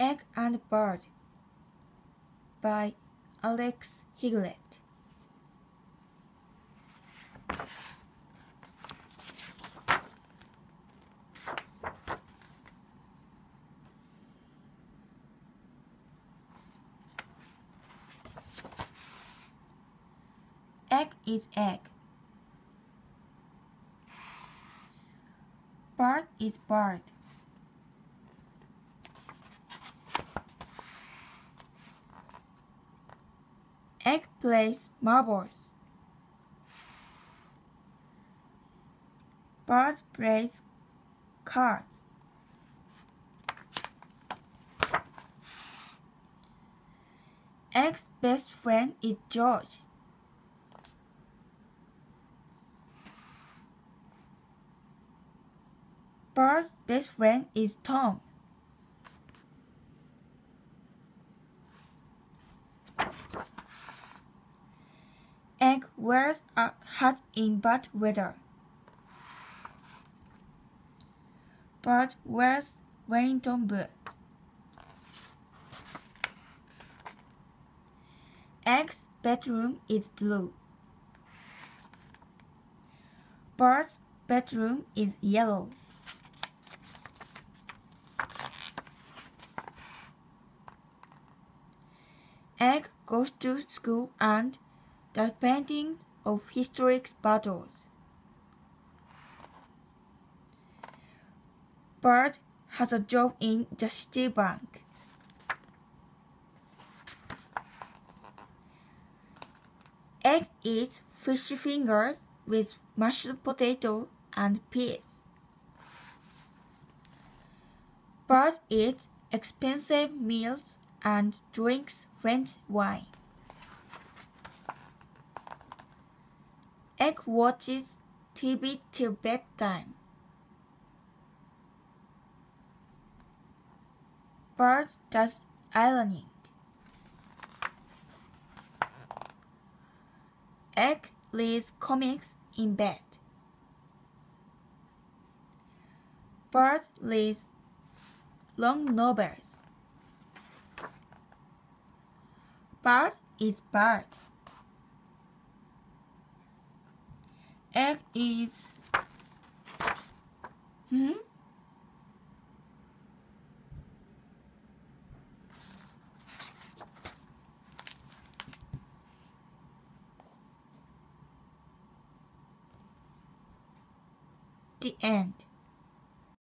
Egg and Bird by Alex Higlett. Egg is egg. Bird is bird. Egg plays marbles. Bird plays cards. Egg's best friend is George. Bird's best friend is Tom. Egg wears a hat in bad weather. Bird wears Wellington boots. Egg's bedroom is blue. Bird's bedroom is yellow. Egg goes to school and the painting of historic battles. Bird has a job in the city bank. Egg eats fish fingers with mashed potato and peas. Bird eats expensive meals and drinks French wine. Egg watches TV till bedtime. Bird does ironing. Egg reads comics in bed. Bird reads long novels. Bird is bird. Egg is hmm? The end.